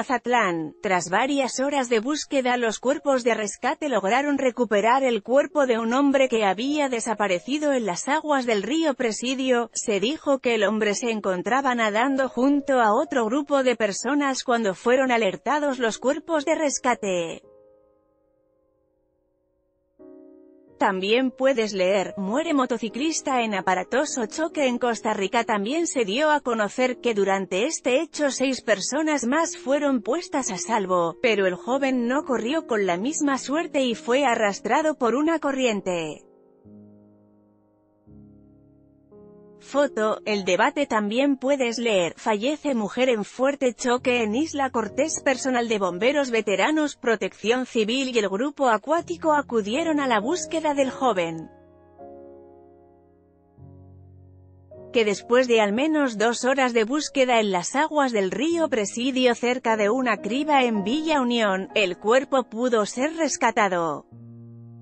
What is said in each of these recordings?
Mazatlán. Tras varias horas de búsqueda los cuerpos de rescate lograron recuperar el cuerpo de un hombre que había desaparecido en las aguas del río Presidio. Se dijo que el hombre se encontraba nadando junto a otro grupo de personas cuando fueron alertados los cuerpos de rescate. También puedes leer, muere motociclista en aparatoso choque en Costa Rica También se dio a conocer que durante este hecho seis personas más fueron puestas a salvo, pero el joven no corrió con la misma suerte y fue arrastrado por una corriente. Foto, el debate también puedes leer, fallece mujer en fuerte choque en Isla Cortés Personal de bomberos veteranos, protección civil y el grupo acuático acudieron a la búsqueda del joven. que después de al menos dos horas de búsqueda en las aguas del río Presidio cerca de una criba en Villa Unión, el cuerpo pudo ser rescatado.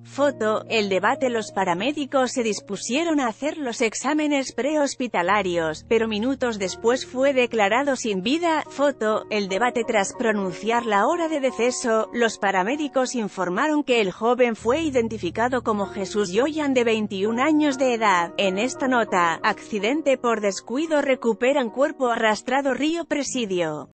Foto, el debate Los paramédicos se dispusieron a hacer los exámenes prehospitalarios, pero minutos después fue declarado sin vida. Foto, el debate Tras pronunciar la hora de deceso, los paramédicos informaron que el joven fue identificado como Jesús Yoyan de 21 años de edad. En esta nota, accidente por descuido recuperan cuerpo arrastrado Río Presidio.